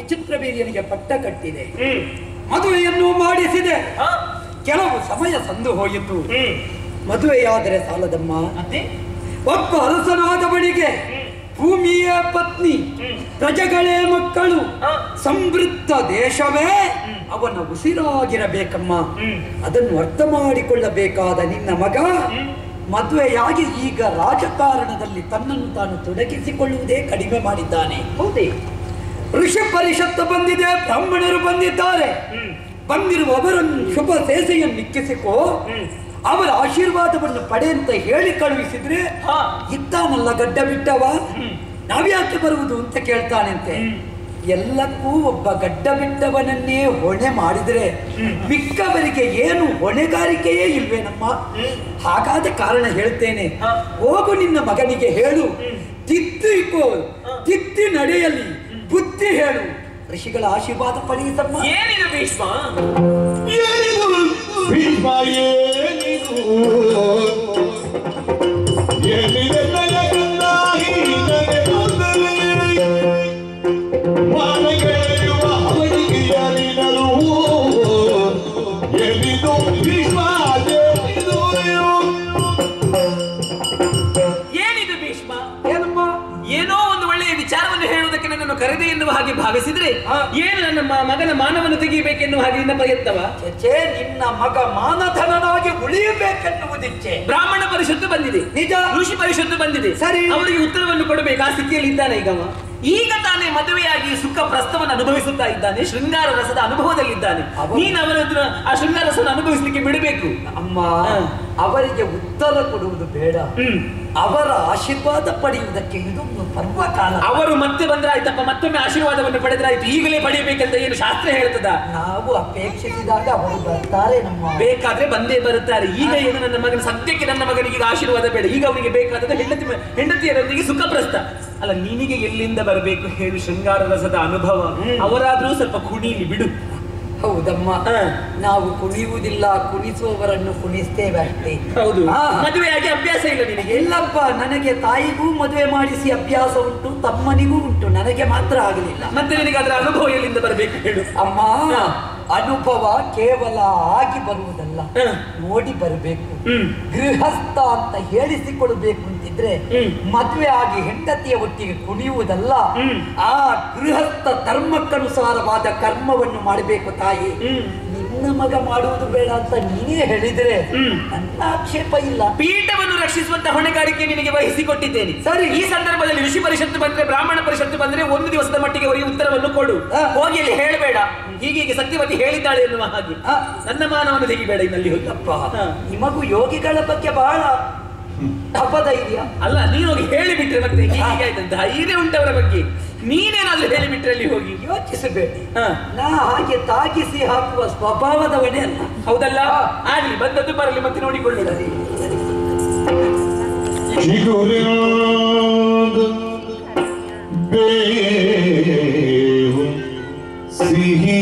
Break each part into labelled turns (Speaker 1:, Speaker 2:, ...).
Speaker 1: ವಿಚಿತ್ರ ಬೀರ್ಯನಿಗೆ ಪಟ್ಟ ಕಟ್ಟಿದೆ. ಮದುವೆಯನ್ನು ಮಾಡಿಸಿದೆ. ಕೆಲವು ಸಮಯ ಸಂದು ಹೋಯಿತು. ಮದುವೆಯಾದರೆ ಸಾಲದಮ್ಮ. ಒಬ್ಬ ಅರಸನಾದ ಬಳಿಗೆ ಭೂಮಿಯ ಪತ್ನಿ ಪ್ರಜೆಗಳೇ ಮಕ್ಕಳು ಸಮೃದ್ಧ ದೇಶವೇ ಅವನ ಉಸಿರಾಗಿರಬೇಕಮ್ಮ. ಅದನ್ನು ಅರ್ಥ ಮಾಡಿಕೊಳ್ಳಬೇಕಾದ ನಿನ್ನ ಮಗ ಮದುವೆಯಾಗಿ ಈಗ ರಾಜಕಾರಣದಲ್ಲಿ ತನ್ನನ್ನು ತಾನು ತೊಡಗಿಸಿಕೊಳ್ಳುವುದೇ ಕಡಿಮೆ ಮಾಡಿದ್ದಾನೆ.
Speaker 2: ಹೌದೇ.
Speaker 1: ಋಷಿ ಪರಿಷತ್ತು ಬಂದಿದೆ ಬ್ರಾಹ್ಮಣರು ಬಂದಿದ್ದಾರೆ.
Speaker 2: ಬಂದಿರುವ
Speaker 1: ಬಂದಿರುವವರನ್ನು ಶುಭ ಸೇಸೆಯನ್ನಿಕ್ಕಿಸಿಕೋ
Speaker 2: ಹ್ಮ್.
Speaker 1: ಅವರ ಆಶೀರ್ವಾದವನ್ನು ಪಡೆ ಅಂತ ಹೇಳಿ ಕಳುಹಿಸಿದ್ರೆ
Speaker 2: ಇತ್ತಾನಲ್ಲ
Speaker 1: ಇದ್ದಾನಲ್ಲ ಗಡ್ಡ ಬಿಟ್ಟವ. ನಾವ್ಯಾಕೆ ಬರುವುದು ಅಂತ ಕೇಳ್ತಾನಂತೆ. ಎಲ್ಲಕ್ಕೂ ಒಬ್ಬ ಗಡ್ಡ ಬಿಟ್ಟವನನ್ನೇ ಹೊಣೆ ಮಾಡಿದ್ರೆ ಮಿಕ್ಕವರಿಗೆ ಏನು ಹೊಣೆಗಾರಿಕೆಯೇ ಇಲ್ವೇನಮ್ಮ? ಹಾಗಾದ ಕಾರಣ ಹೇಳ್ತೇನೆ. ಹೋಗು ನಿನ್ನ ಮಗನಿಗೆ ಹೇಳು. ತಿದ್ದಿಕೋ ತಿದ್ದಿ ನಡೆಯಲಿ. ಬುದ್ಧಿ ಹೇಳು. ಋಷಿಗಳ ಆಶೀರ್ವಾದ ಪಡೆಯುತ್ತಮ್ಮ
Speaker 2: ಏನಿದು ಭೀಷ್ಮ?
Speaker 3: ಏನಿದು? ಭೀಷ್ಮ ಏನಿದು? ಏನಿದೆ
Speaker 2: ಹಾಗೆ ಭಾವಿಸಿದ್ರೆ ಏನು ನನ್ನ ಮಗನ ಮಾನವನ್ನು ತೆಗೆಯಬೇಕೆನ್ನುವ ಹಾಗೆ ನಿನ್ನ ಪ್ರಯತ್ನವ?
Speaker 1: ಚೆಚ್ಚೆ ನಿನ್ನ ಮಗ ಮಾನಧನನಾಗಿ ಉಳಿಯಬೇಕೆನ್ನುವುದಿಚ್ಛೆ
Speaker 2: ಬ್ರಾಹ್ಮಣ ಪರಿಷತ್ತು ಬಂದಿದೆ.
Speaker 1: ನಿಜ.
Speaker 2: ಋಷಿ ಪರಿಷತ್ತು ಬಂದಿದೆ.
Speaker 1: ಸರಿ.
Speaker 2: ಅವರಿಗೆ ಉತ್ತರವನ್ನು ಕೊಡಬೇಕು. ಆ ಸ್ಥಿತಿಯಲ್ಲಿ ಇದ್ದಾನೆ ಈಗ ಈಗ ತಾನೇ ಮದುವೆಯಾಗಿ ಸುಖ ಪ್ರಸ್ತವನ್ನು ಅನುಭವಿಸುತ್ತಾ ಇದ್ದಾನೆ. ಶೃಂಗಾರ ರಸದ ಅನುಭವದಲ್ಲಿದ್ದಾನೆ.
Speaker 1: ಇದ್ದಾನೆ
Speaker 2: ನೀನು ಅವನ ಹತ್ರ ಆ ಶೃಂಗಾರ ರಸವನ್ನು ಅನುಭವಿಸಲಿಕ್ಕೆ ಬಿಡಬೇಕು.
Speaker 1: ಅಮ್ಮ ಅವರಿಗೆ ಉತ್ತರ ಕೊಡುವುದು ಬೇಡ. ಅವರ ಆಶೀರ್ವಾದ ಪಡೆಯುವುದಕ್ಕೆ ಪರ್ವಕಾಲ
Speaker 2: ಅವರು ಮತ್ತೆ ಬಂದ್ರಾಯ್ತಪ್ಪ ಮತ್ತೊಮ್ಮೆ ಆಶೀರ್ವಾದವನ್ನು ಪಡೆದ್ರಾಯ್ತು ಈಗಲೇ ಪಡೆಯಬೇಕಂತ ಏನು ಶಾಸ್ತ್ರ ಹೇಳ್ತದ?
Speaker 1: ನಾವು ಅಪೇಕ್ಷಿಸಿದಾಗ ಅವರು ಬರ್ತಾರೆ ನಮ್ಮ
Speaker 2: ಬೇಕಾದ್ರೆ ಬಂದೇ ಬರುತ್ತಾರೆ. ಈಗ ಏನು ನನ್ನ ಮಗನ ಸದ್ಯಕ್ಕೆ ನನ್ನ ಮಗನಿಗೆ ಈಗ ಆಶೀರ್ವಾದ ಬೇಡ. ಈಗ ಅವನಿಗೆ ಬೇಕಾದ ಹೆಂಡತಿ ಹೆಂಡತಿಯರೊಂದಿಗೆ ಸುಖ ಪ್ರಸ್ತ ಅಲ್ಲ ನಿನಗೆ ಎಲ್ಲಿಂದ ಬರಬೇಕು ಹೇಳು ಶೃಂಗಾರ ರಸದ ಅನುಭವ ಅವರಾದ್ರೂ ಸ್ವಲ್ಪ ಕುಣೀಲಿ ಬಿಡು.
Speaker 1: ಹೌದಮ್ಮ. ನಾವು ಕುಣಿಯುವುದಿಲ್ಲ ಕುಣಿಸುವವರನ್ನು ಕುಣಿಸ್ತೇವೆ ಅಷ್ಟೇ.
Speaker 2: ಹೌದು.
Speaker 1: ಮದುವೆ
Speaker 2: ಮದುವೆಯಾಗಿ ಅಭ್ಯಾಸ ಇಲ್ಲ ನಿನಗೆ?
Speaker 1: ಇಲ್ಲಪ್ಪ ನನಗೆ ತಾಯಿಗೂ ಮದುವೆ ಮಾಡಿಸಿ ಅಭ್ಯಾಸ ಉಂಟು ತಮ್ಮನಿಗೂ ಉಂಟು ನನಗೆ ಮಾತ್ರ ಆಗಲಿಲ್ಲ.
Speaker 2: ಮತ್ತೆ ನಿನಗೆ ಅದರ ಅನುಭವ ಎಲ್ಲಿಂದ ಬರಬೇಕು ಹೇಳು.
Speaker 1: ಅಮ್ಮ ಅನುಭವ ಕೇವಲ ಆಗಿ ಬರುವುದಲ್ಲ. ನೋಡಿ ಬರಬೇಕು. ಗೃಹಸ್ಥ ಅಂತ ಹೇಳಿಸಿಕೊಳ್ಬೇಕು
Speaker 2: ಹ್ಮ್.
Speaker 1: ಮದುವೆ ಆಗಿ ಹೆಂಡತಿಯ ಒಟ್ಟಿಗೆ ಕುಣಿಯುವುದಲ್ಲ ಆ ಗೃಹಸ್ಥ ಧರ್ಮಕ್ಕನುಸಾರವಾದ ಕರ್ಮವನ್ನು ಮಾಡಬೇಕು ತಾಯಿ
Speaker 2: ಹ್ಮ್.
Speaker 1: ನಿನ್ನ ಮಗ ಮಾಡುವುದು ಬೇಡ ಅಂತ ನೀನೇ ಹೇಳಿದ್ರೆ. ನನ್ನ ಆಕ್ಷೇಪ ಇಲ್ಲ
Speaker 2: ಪೀಠವನ್ನು ರಕ್ಷಿಸುವಂತ ಹೊಣೆಗಾರಿಕೆ ನಿನಗೆ ವಹಿಸಿಕೊಟ್ಟಿದ್ದೇನೆ
Speaker 1: ಸರಿ.
Speaker 2: ಈ ಸಂದರ್ಭದಲ್ಲಿ ಋಷಿ ಪರಿಷತ್ತು ಬಂದ್ರೆ ಬ್ರಾಹ್ಮಣ ಪರಿಷತ್ತು ಬಂದ್ರೆ ಒಂದು ದಿವಸದ ಮಟ್ಟಿಗೆ ಅವರಿಗೆ ಉತ್ತರವನ್ನು ಕೊಡು. ಹೋಗಿ ಅಲ್ಲಿ ಹೇಳಬೇಡ ಹೀಗೆ ಸತ್ಯವತಿ ಹೇಳಿದ್ದಾಳೆ ಎನ್ನುವ ಹಾಗೆ. ನನ್ನ ಮಾನವನ್ನು ತೆಗಿಬೇಡ ಇನ್ನಲ್ಲಿ ಹೋಗಪ್ಪ.
Speaker 1: ನಿಮಗೂ ಯೋಗಿಗಳ ಬಗ್ಗೆ ಬಹಳ
Speaker 2: ಅಲ್ಲ ನೀನು ಹೋಗಿ ಹೇಳಿಬಿಟ್ರೆ ಮತ್ತೆ ಹೀಗೆ ಆಯ್ತಂತ ಧೈರ್ಯ ಉಂಟವರ ಬಗ್ಗೆ. ನೀನೇನಾದ್ರೂ ಹೇಳಿಬಿಟ್ರೆ ಅಲ್ಲಿ ಹೋಗಿ?
Speaker 1: ಯೋಚಿಸಬೇಡಿ.
Speaker 2: ಹಾ.
Speaker 1: ನಾ ಹಾಗೆ ತಾಕಿಸಿ ಹಾಕುವ ಸ್ವಭಾವದವನೇ ಅಲ್ಲ.
Speaker 2: ಹೌದಲ್ಲ? ಆಗ್ಲಿ ಬಂದದ್ದು ಬರಲಿ ಮತ್ತೆ
Speaker 3: ನೋಡಿಕೊಳ್ಳಿ ಸಿಹಿ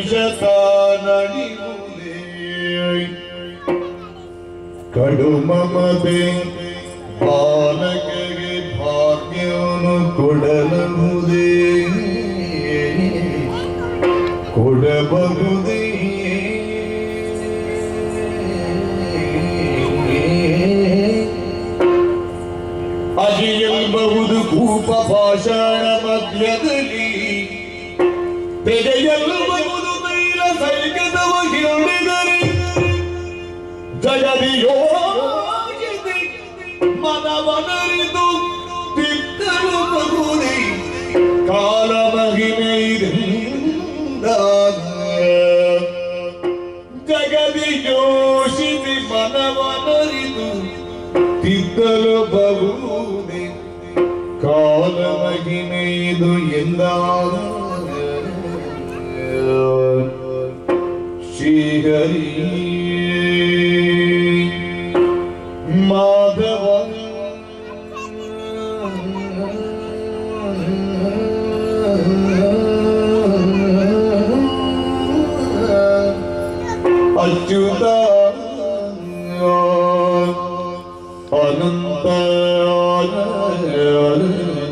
Speaker 3: ವಿಗಡ ವಿಷತ ನಡಿಯುವುದೇ ಕಡು ಮಮತೆ ಬಾಲಕಗೆ ಭಾಗ್ಯವನ್ನು ಕೊಡಲಬಹುದೇ ಕೊಡಬಹುದೇ ಅಜಿಯಲ್ಬಹುದು ಕೂಪ ಭಾಷಣ ಮಧ್ಯದಲ್ಲಿ ತೆಗೆಯಲ್ಬಹುದು
Speaker 1: cepillo Hanım da ale ale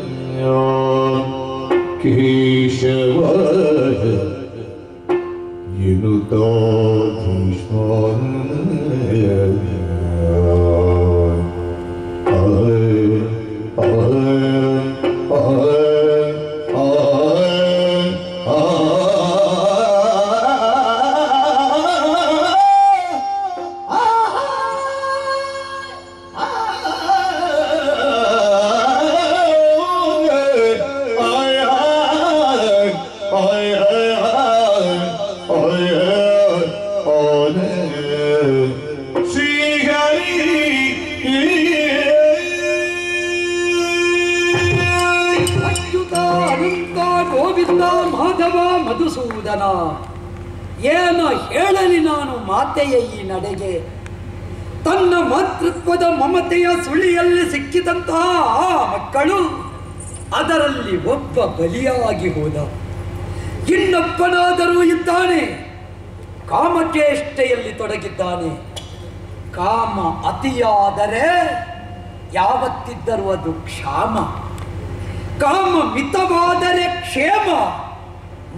Speaker 1: ಇದ್ದಾನೆ ಕಾಮಚೇಷ್ಟೆಯಲ್ಲಿ ತೊಡಗಿದ್ದಾನೆ. ಕಾಮ ಅತಿಯಾದರೆ ಯಾವತ್ತಿದ್ದರೂ ಅದು ಕ್ಷಾಮ. ಕಾಮ ಮಿತವಾದರೆ ಕ್ಷೇಮ.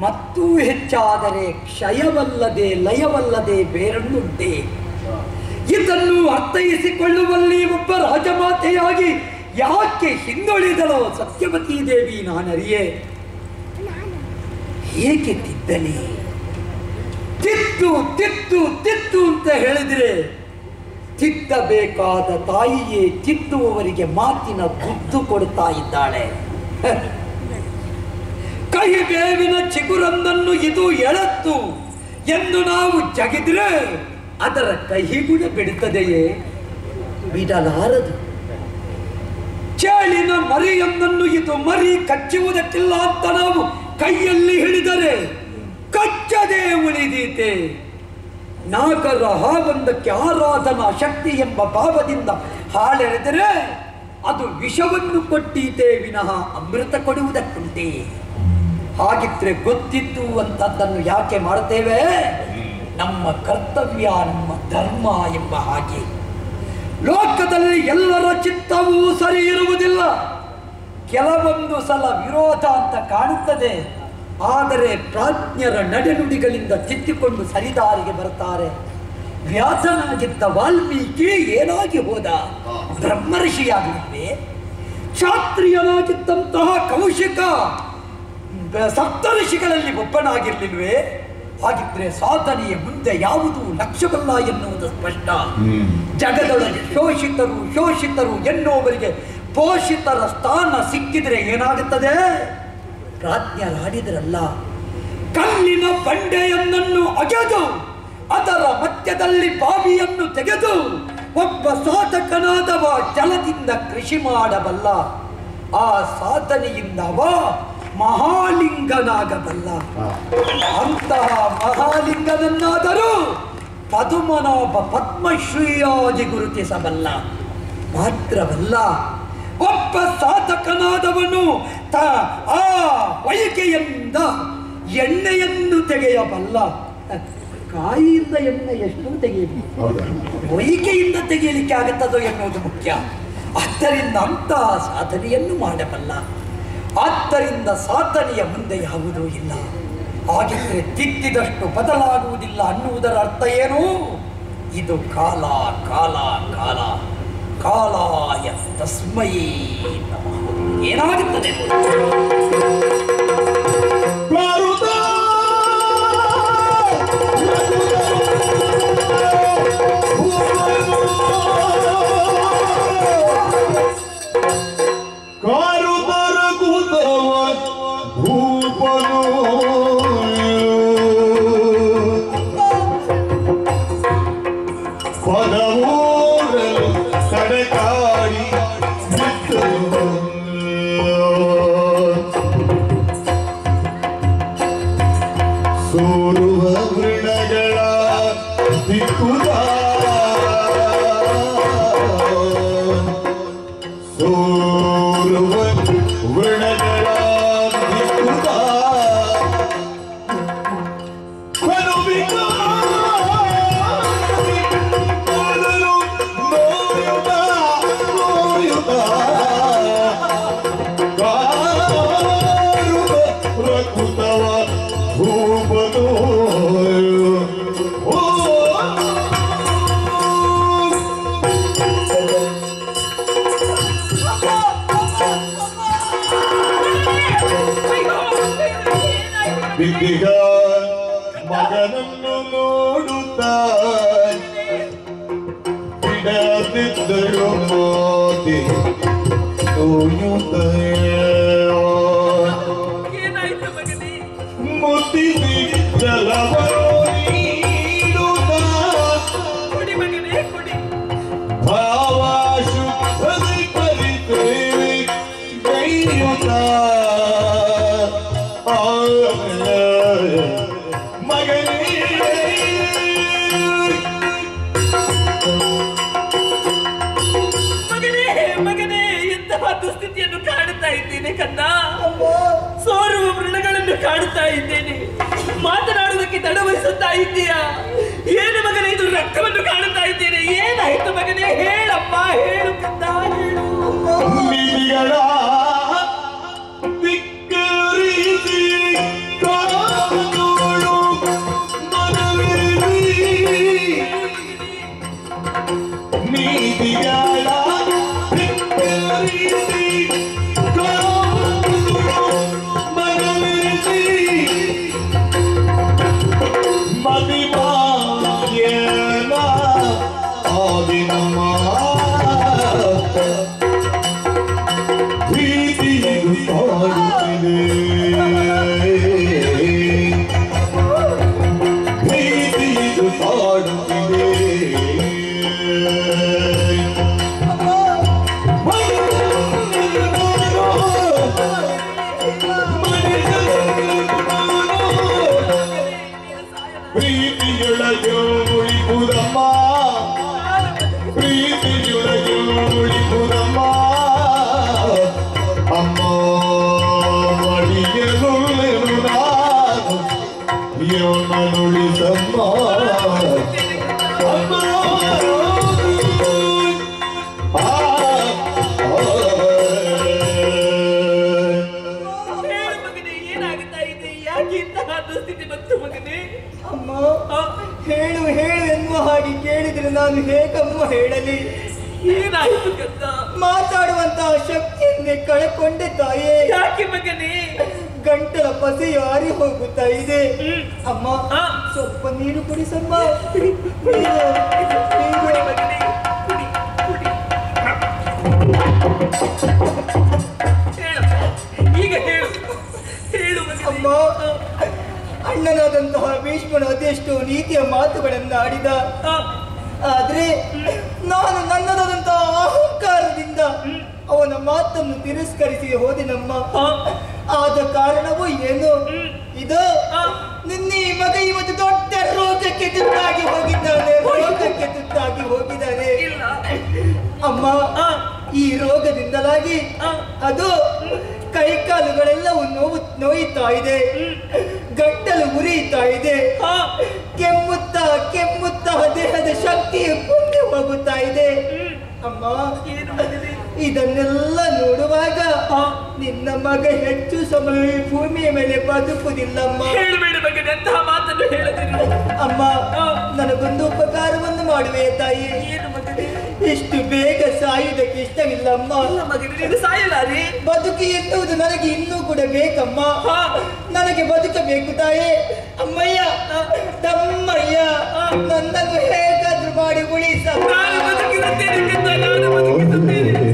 Speaker 1: ಮತ್ತು ಹೆಚ್ಚಾದರೆ ಕ್ಷಯವಲ್ಲದೆ ಲಯವಲ್ಲದೆ ಬೇರನ್ನುಂಟೆ. ಇದನ್ನು ಅರ್ಥೈಸಿಕೊಳ್ಳುವಲ್ಲಿ ಒಬ್ಬ ರಾಜಮಾತೆಯಾಗಿ ಯಾಕೆ ಹಿಂದುಳಿದಳೋ ಸತ್ಯವತೀ ದೇವಿ ನಾನರಿಯೇ. ಹೇಗೆ ತಿದ್ದಲಿ? ತಿತ್ತು ತಿತ್ತು ತಿತ್ತು ಅಂತ ಹೇಳಿದ್ರೆ ತಿತ್ತಬೇಕಾದ ತಾಯಿಯೇ ತಿದ್ದುವವರಿಗೆ ಮಾತಿನ ಗುದ್ದು ಕೊಡ್ತಾ ಇದ್ದಾಳೆ. ಕಹಿ ಬೇವಿನ ಚಿಗುರೊಂದನ್ನು ಇದು ಎಳತ್ತು ಎಂದು ನಾವು ಜಗಿದ್ರೆ ಅದರ ಕಹಿ ಕೂಡ ಬಿಡುತ್ತದೆಯೇ? ಬಿಡಲಾರದು. ಚೇಳಿನ ಮರಿಯೊಂದನ್ನು ಇದು ಮರಿ ಕಚ್ಚುವುದಕ್ಕಿಲ್ಲ ಅಂತ ನಾವು ಕೈಯಲ್ಲಿ ಹಿಡಿದರೆ ಕಚ್ಚದೆ ಉಳಿದೀತೆ ನಾಗರ ಹಾವೊಂದಕ್ಕೆ ಆರಾಧನಾ ಶಕ್ತಿ ಎಂಬ ಭಾವದಿಂದ ಹಾಳೆಳೆದರೆ ಅದು ವಿಷವನ್ನು ಕೊಟ್ಟೀತೆ ವಿನಃ ಅಮೃತ ಕೊಡುವುದಕ್ಕುಂಟೆ ಹಾಗಿದ್ರೆ ಗೊತ್ತಿತ್ತು ಅಂತದ್ದನ್ನು ಯಾಕೆ ಮಾಡುತ್ತೇವೆ ನಮ್ಮ ಕರ್ತವ್ಯ, ನಮ್ಮ ಧರ್ಮ ಎಂಬ ಹಾಗೆ. ಲೋಕದಲ್ಲಿ ಎಲ್ಲರ ಚಿತ್ತವೂ ಸರಿ ಇರುವುದಿಲ್ಲ. ಕೆಲವೊಂದು ಸಲ ವಿರೋಧ ಅಂತ ಕಾಣುತ್ತದೆ. ಆದರೆ ಪ್ರಾಜ್ಞರ ನಡೆನುಡಿಗಳಿಂದ ತಿದ್ದಿಕೊಂಡು ಸರಿದಾರಿಗೆ ಬರ್ತಾರೆ ವ್ಯಾಸನಾಗಿದ್ದ ವಾಲ್ಮೀಕಿ ಏನಾಗಿ ಹೋದ? ಬ್ರಹ್ಮರ್ಷಿಯಾಗಿದ್ದೆ. ಕ್ಷಾತ್ರಿಯನಾಗಿದ್ದಂತಹ ಕೌಶಿಕ ಸಪ್ತ ಸಪ್ತಋಷಿಗಳಲ್ಲಿ ಒಬ್ಬನಾಗಿರ್ಲಿಲ್ವೇ? ಹಾಗಿದ್ರೆ ಸಾಧನೆಯ ಮುಂದೆ ಯಾವುದು ಲಕ್ಷ್ಯವಲ್ಲ ಎನ್ನುವುದು ಸ್ಪಷ್ಟ. ಜಗದೊಳಗೆ ಶೋಷಿತರು ಶೋಷಿತರು ಎನ್ನುವವರಿಗೆ ಪೋಷಿತರ ಸ್ಥಾನ ಸಿಕ್ಕಿದ್ರೆ ಏನಾಗುತ್ತದೆ? ಪ್ರಾಜ್ಞರಾಡಿದ್ರಲ್ಲ. ಕಲ್ಲಿನ ಬಂಡೆಯನ್ನನ್ನು ಅಗೆದು ಅದರ ಮಧ್ಯದಲ್ಲಿ ಬಾವಿಯನ್ನು ತೆಗೆದು ಒಬ್ಬ ಸಾಧಕನಾದವ ಜಲದಿಂದ ಕೃಷಿ ಮಾಡಬಲ್ಲ. ಆ ಸಾಧನೆಯಿಂದವ ಮಹಾಲಿಂಗನಾಗಬಲ್ಲ. ಅಂತಹ ಮಹಾಲಿಂಗನನ್ನಾದರೂ ಪದುಮನಾಭ ಪದ್ಮಶ್ರೀಯಾಗಿ ಗುರುತಿಸಬಲ್ಲ. ಮಾತ್ರವಲ್ಲ ಒಬ್ಬ ಸಾಧಕನಾದವನು ತ ಆ ವೈಕೆಯಿಂದ ಎಣ್ಣೆಯನ್ನು ತೆಗೆಯಬಲ್ಲ. ಕಾಯಿಯಿಂದ ಎಣ್ಣೆ ಎಷ್ಟು ತೆಗೆಯಬೇಕು? ವೈಕೆಯಿಂದ ತೆಗೆಯಲಿಕ್ಕೆ ಆಗುತ್ತದೋ ಎನ್ನುವುದು ಮುಖ್ಯ. ಆದ್ದರಿಂದ ಅಂತಹ ಸಾಧನೆಯನ್ನು ಮಾಡಬಲ್ಲ. ಆದ್ದರಿಂದ ಸಾಧನೆಯ ಮುಂದೆ ಯಾವುದೂ ಇಲ್ಲ. ಹಾಗಿದ್ರೆ ತಿದ್ದಿದಷ್ಟು ಬದಲಾಗುವುದಿಲ್ಲ ಅನ್ನುವುದರ ಅರ್ಥ ಏನು? ಇದು ಕಾಲ ಕಾಲ ಕಾಲ. ಕಾಲಾಯ ತಸ್ಮಯೇ ನಮಃ. ಏನಾಗುತ್ತದೆ ನೋಡಿ.
Speaker 3: ಕಾರುತರ Guru
Speaker 2: ಸೋರುವ
Speaker 3: ಮೃಣಗಳನ್ನು ಕಾಡುತ್ತಾ ಇದ್ದೇನೆ. ಮಾತನಾಡುವುದಕ್ಕೆ ತಡವಹಿಸುತ್ತಾ ಇದ್ದೀಯಾ? ಏನು ಮಗನೇ, ಇದು ರಕ್ತವನ್ನು ಕಾಣುತ್ತಾ ಇದ್ದೇನೆ. ಏನಾಯ್ತು ಮಗನೇ? ಹೇಳಪ್ಪ, ಹೇಳು ಕಂದ ಹೇಳು.
Speaker 4: ಅಣ್ಣನಾದಂತಹ ಭೀಷ್ಮನು ಅದೆಷ್ಟು ನೀತಿಯ ಮಾತುಗಳನ್ನು ಆಡಿದ. ಆದ್ರೆ ನಾನು ನನ್ನದಾದಂತಹ ಅಹಂಕಾರದಿಂದ ಅವನ ಮಾತನ್ನು ತಿರಸ್ಕರಿಸಿ ಹೋದಿನಮ್ಮ. ಆದ ಕಾರಣವೂ ಏನು? ಇದು ನಿನ್ನೆ ಮಗ ಇವತ್ತು ದೊಡ್ಡ ರೋಗಕ್ಕೆ ತುತ್ತಾಗಿ ಹೋಗಿದ್ದಾನೆ, ರೋಗಕ್ಕೆ ತುತ್ತಾಗಿ ಹೋಗಿದ್ದಾನೆ. ಅಮ್ಮ, ಈ ರೋಗದಿಂದಲಾಗಿ. ಅದು ಕೈಕಾಲುಗಳೆಲ್ಲವೂ ನೋವು ನೋಯುತ್ತಾ ಇದೆ. ಗಂಟಲು ಉರಿಯುತ್ತಾ ಇದೆ. ಕೆಮ್ಮುತ್ತಾ ಕೆಮ್ಮುತ್ತಾ ದೇಹದ ಶಕ್ತಿ ಪುಣ್ಯ ಹೋಗುತ್ತಾ ಇದೆ. ಅಮ್ಮ ಇದನ್ನೆಲ್ಲ ನೋಡುವಾಗ. ನಿನ್ನ ಮಗ ಹೆಚ್ಚು ಸಮಯ ಈ ಭೂಮಿಯ ಮೇಲೆ ಬದುಕುವುದಿಲ್ಲಮ್ಮ. ಅಮ್ಮ. ನನಗೊಂದು ಉಪಕಾರವನ್ನು ಮಾಡುವೆ ತಾಯಿ.
Speaker 3: ಏನು
Speaker 4: ಇಷ್ಟು ಬೇಗ ಸಾಯುವುದಕ್ಕೆ ಇಷ್ಟವಿಲ್ಲಮ್ಮ.
Speaker 3: ಇಲ್ಲ ಮಗನೇ ನೀನು ಸಾಯಲಾರಿ.
Speaker 4: ಬದುಕಿ ಎನ್ನುವುದು ನನಗೆ ಇನ್ನೂ ಕೂಡ ಬೇಕಮ್ಮ. ನನಗೆ ಬದುಕಬೇಕು ತಾಯಿ. ಅಮ್ಮಯ್ಯ. ತಮ್ಮಯ್ಯ. ನನ್ನನ್ನು ಹೇಗಾದ್ರೂ ಮಾಡಿ ಉಳಿಸ
Speaker 3: ನಾನು ಬದುಕಿರುತ್ತೇನೆ ನಾನು ಬದುಕಿರುತ್ತೇನೆ.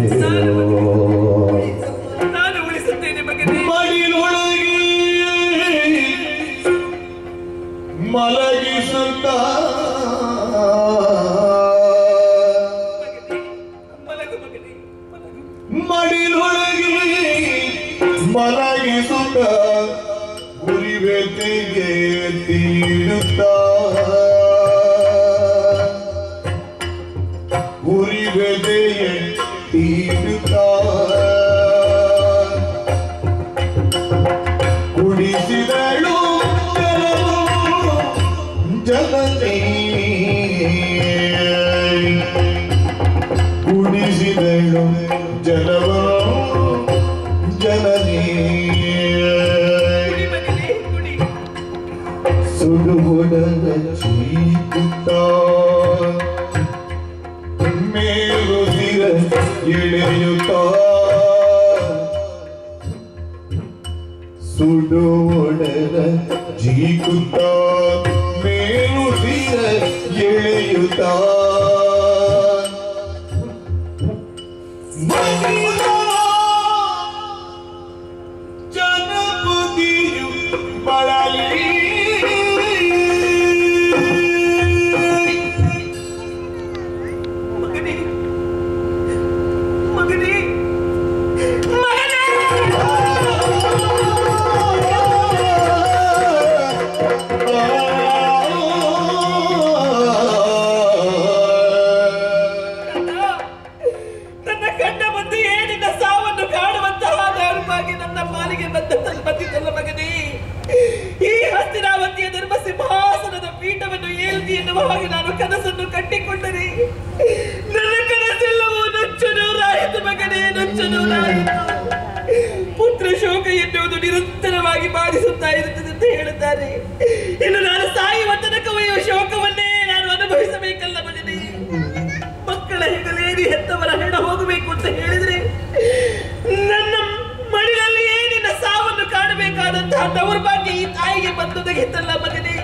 Speaker 2: ಈ ತಾಯಿಗೆ ಬಂದೊದಗಿತ್ತಲ್ಲ ಮಗನೇ?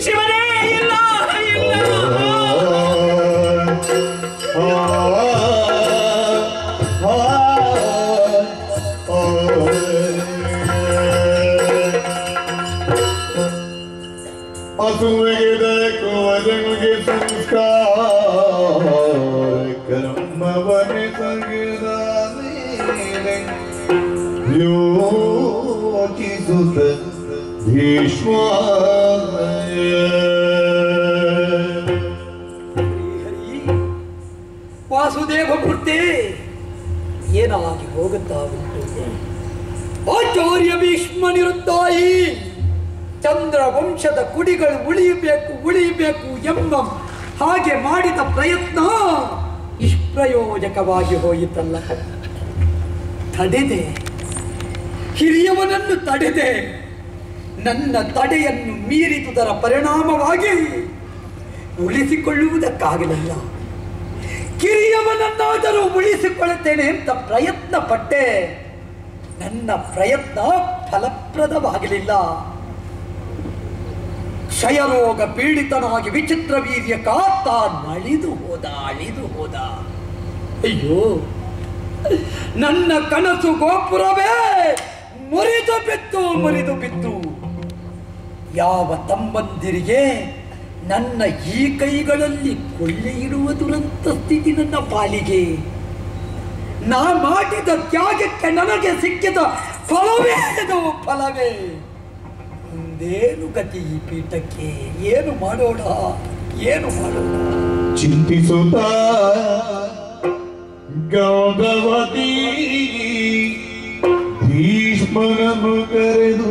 Speaker 2: ಶಿವನೇ ಇಲ್ಲ ಇಲ್ಲ
Speaker 3: ಅಸುವೆಗೆದಕ್ಕೂ ಅದನಿಗೆ ಸಂಸ್ಕಾರ. ಕರ್ಮವನೆ ಸಂಗದ ಯೋಚಿಸುತ್ತ
Speaker 1: ವಾಸುದೇವ ಮೂರ್ತಿ ಏನಾಗಿ ಹೋಗುತ್ತಾ ಉಂಟು. ಆಚಾರ್ಯ ಭೀಷ್ಮನಿರುತ್ತಾಯಿ ಚಂದ್ರ ವಂಶದ ಕುಡಿಗಳು ಉಳಿಯಬೇಕು ಉಳಿಯಬೇಕು ಎಂಬ ಹಾಗೆ ಮಾಡಿದ ಪ್ರಯತ್ನ ನಿಷ್ಪ್ರಯೋಜಕವಾಗಿ ಹೋಯಿತಲ್ಲ. ತಡೆದೆ, ಹಿರಿಯವನನ್ನು ತಡೆದೆ. ನನ್ನ ತಡೆಯನ್ನು ಮೀರಿದುದರ ಪರಿಣಾಮವಾಗಿ ಉಳಿಸಿಕೊಳ್ಳುವುದಕ್ಕಾಗಲಿಲ್ಲ. ಕಿರಿಯವನನ್ನಾದರೂ ಉಳಿಸಿಕೊಳ್ಳುತ್ತೇನೆ ಅಂತ ಪ್ರಯತ್ನ ಪಟ್ಟೆ ನನ್ನ ಪ್ರಯತ್ನ ಫಲಪ್ರದವಾಗಲಿಲ್ಲ. ಕ್ಷಯರೋಗ ಪೀಡಿತನಾಗಿ ವಿಚಿತ್ರ ವೀರ್ಯ ಕಾತ ನಳಿದು ಹೋದ, ಅಳಿದು ಹೋದ. ಅಯ್ಯೋ, ನನ್ನ ಕನಸು ಗೋಪುರವೇ ಮುರಿದು ಬಿತ್ತು ಮುರಿದು ಬಿತ್ತು. ಯಾವ ತಮ್ಮಂದಿರಿಗೆ ನನ್ನ ಈ ಕೈಗಳಲ್ಲಿ ಕೊಳ್ಳೆ ಇಡುವ ದುರಂತ ಸ್ಥಿತಿ ನನ್ನ ಪಾಲಿಗೆ. ನಾ ಮಾಡಿದ ತ್ಯಾಗಕ್ಕೆ ನನಗೆ ಸಿಕ್ಕಿದ ಫಲವೇ ಇದು ಫಲವೇ. ಮುಂದೇನು ಗತಿ ಈ ಪೀಠಕ್ಕೆ? ಏನು ಮಾಡೋಣ? ಏನು ಮಾಡೋಣ?
Speaker 3: ಚಿಂತಿಸುತ್ತ ಗೌರವತಿ, ಭೀಷ್ಮನನ್ನು ಕರೆದು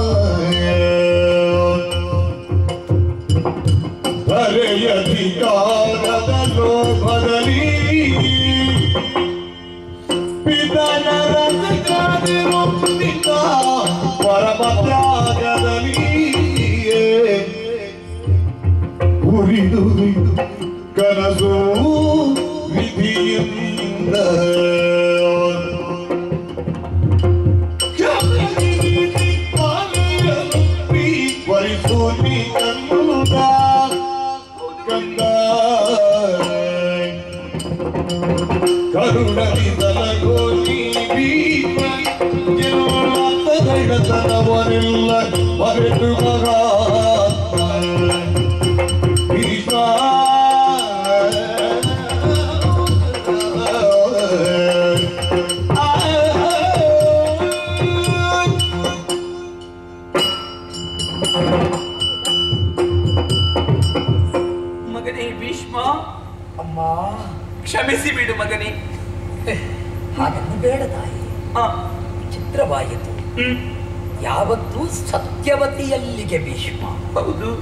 Speaker 2: ಮಗನೇ ಭೀಷ್ಮ.
Speaker 1: ಅಮ್ಮ.
Speaker 2: ಕ್ಷಮಿಸಿ ಬಿಡು ಮಗನೇ.
Speaker 1: ಹಾಗನ್ನು ಬೇಡ ತಾಯಿ. ಚಿತ್ರವಾಯಿತು.
Speaker 2: ಹ್ಮ್,
Speaker 1: ಯಾವತ್ತೂ ಸತ್ಯವತಿಯಲ್ಲಿಗೆ ಭೀಷ್ಮ.
Speaker 2: ಹೌದು.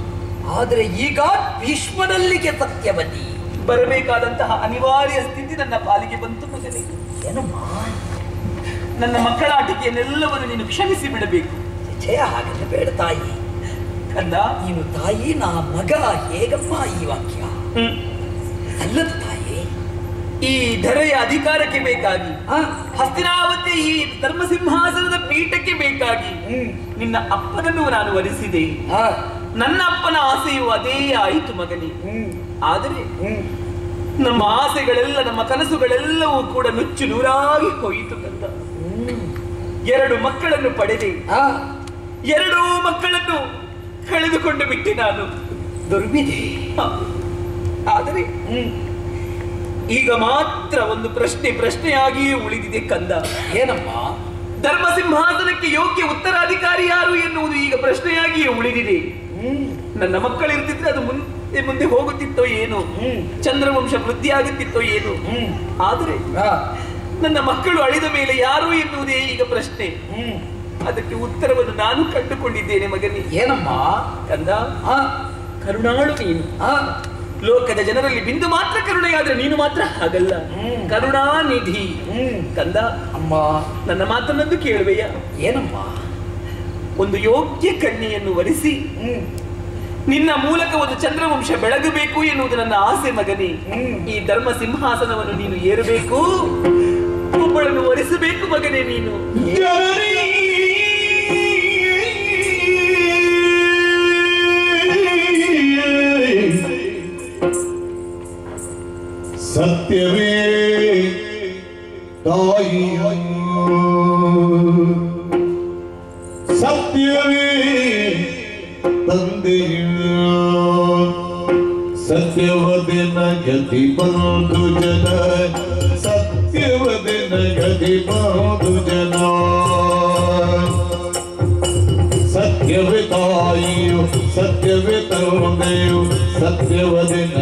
Speaker 1: ಆದರೆ ಈಗ ಭೀಷ್ಮನಲ್ಲಿಗೆ ಸತ್ಯವತಿ.
Speaker 2: ಬರಬೇಕಾದಂತಹ ಅನಿವಾರ್ಯ ಸ್ಥಿತಿ ನನ್ನ ಪಾಲಿಗೆ ಬಂತು ಮಗನೇ.
Speaker 1: ಏನಮ್ಮ?
Speaker 2: ನನ್ನ ಮಕ್ಕಳ ಆಟಿಕೆಯನ್ನೆಲ್ಲವನ್ನು ನೀನು ಕ್ಷಮಿಸಿ ಬಿಡಬೇಕು.
Speaker 1: ಜಯ ಹಾಗೆ ಬೇಡ ತಾಯಿ.
Speaker 2: ಕಂದ?
Speaker 1: ನೀನು ತಾಯಿ ನಾ ಮಗ ಹೇಗಮ್ಮ ಈ ವಾಕ್ಯ?
Speaker 2: ಹ್ಮ್.
Speaker 1: ಅಲ್ಲದ ತಾಯಿ.
Speaker 2: ಈ ಧರೆಯ ಅಧಿಕಾರಕ್ಕೆ ಬೇಕಾಗಿ ಹಸ್ತಿನಾವತಿ ಈ ಧರ್ಮಸಿಂಹಾಸನದ ಪೀಠಕ್ಕೆ ಬೇಕಾಗಿ ನಿನ್ನ ಅಪ್ಪನನ್ನು ನಾನು ವರಿಸಿದೆ. ನನ್ನ ಅಪ್ಪನ ಆಸೆಯು ಅದೇ ಆಯಿತು ಮಗನಿ.
Speaker 1: ಹ್ಮ್.
Speaker 2: ಆದರೆ ನಮ್ಮ ಆಸೆಗಳೆಲ್ಲ ನಮ್ಮ ಕನಸುಗಳೆಲ್ಲವೂ ಕೂಡ ನುಚ್ಚು ನೂರಾಗಿ ಹೋಯಿತು ಕಂದ. ಎರಡು ಮಕ್ಕಳನ್ನು ಪಡೆದೆ. ಎರಡೂ ಮಕ್ಕಳನ್ನು ಕಳೆದುಕೊಂಡು ಬಿಟ್ಟೆ ನಾನು.
Speaker 1: ದುರ್ವಿಧಿ.
Speaker 2: ಹ. ಆದರೆ ಈಗ ಮಾತ್ರ ಒಂದು ಪ್ರಶ್ನೆ ಪ್ರಶ್ನೆಯಾಗಿಯೇ ಉಳಿದಿದೆ ಕಂದ.
Speaker 1: ಏನಮ್ಮ?
Speaker 2: ಧರ್ಮ ಸಿಂಹಾಸನಕ್ಕೆ ಯೋಗ್ಯ ಉತ್ತರಾಧಿಕಾರಿ ಯಾರು ಎನ್ನುವುದು ಈಗ ಪ್ರಶ್ನೆಯಾಗಿಯೇ ಉಳಿದಿದೆ.
Speaker 1: ನನ್ನ
Speaker 2: ನನ್ನ ಮಕ್ಕಳಿರ್ತಿದ್ರೆ ಅದು ಮುಂದೆ ಮುಂದೆ ಹೋಗುತ್ತಿತ್ತೋ ಏನು. ಚಂದ್ರವಂಶ ವೃದ್ಧಿ ಆಗುತ್ತಿತ್ತೋ ಏನು. ಆದರೆ ನನ್ನ ಮಕ್ಕಳು ಅಳಿದ ಮೇಲೆ ಯಾರು ಎನ್ನುವುದೇ ಈಗ ಪ್ರಶ್ನೆ. ಅದಕ್ಕೆ ಉತ್ತರವನ್ನು ನಾನು ಕಂಡುಕೊಂಡಿದ್ದೇನೆ ಮಗನಿ.
Speaker 1: ಏನಮ್ಮ?
Speaker 2: ಕಂದ
Speaker 1: ಆ,
Speaker 2: ಕರುಣಾಳು ನೀನು.
Speaker 1: ಆ,
Speaker 2: ಲೋಕದ ಜನರಲ್ಲಿ ಬಿಂದು ಮಾತ್ರ ಕರುಣೆಯಾದ್ರೆ ನೀನು ಮಾತ್ರ ಹಾಗಲ್ಲ.
Speaker 1: ಹ್ಮ್.
Speaker 2: ಕರುಣಾನಿಧಿ.
Speaker 1: ಹ್ಮ್.
Speaker 2: ಕಂದ
Speaker 1: ಅಮ್ಮ.
Speaker 2: ನನ್ನ ಮಾತನ್ನೊಂದು ಕೇಳುವೆಯ?
Speaker 1: ಏನಮ್ಮ?
Speaker 2: ಒಂದು ಯೋಗ್ಯ ಕಣ್ಣಿಯನ್ನು ವರಿಸಿ.
Speaker 1: ಹ್ಮ್.
Speaker 2: ನಿನ್ನ ಮೂಲಕ ಒಂದು ಚಂದ್ರವಂಶ ಬೆಳಗಬೇಕು ಎನ್ನುವುದು ನನ್ನ ಆಸೆ ಮಗನೇ.
Speaker 1: ಹ್ಮ್.
Speaker 2: ಈ ಧರ್ಮ ಸಿಂಹಾಸನವನ್ನು ನೀನು ಏರಬೇಕು. ಒಬ್ಬಳನ್ನು ವರಿಸಬೇಕು ಮಗನೇ ನೀನು.
Speaker 3: ಸತ್ಯವೇ ತಾಯಿಯು ಸತ್ಯವೇ ತಂದೆಯು ಸತ್ಯವದಿನ ಗತಿ ಬಂದು ಜನ ಸತ್ಯವದಿನ ಗತಿ ಬಂದು ಜನ ಸತ್ಯವೇ ತಾಯಿಯು ಸತ್ಯವೇ ತಂದೆಯು ಸತ್ಯವದಿನ